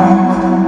Senhor.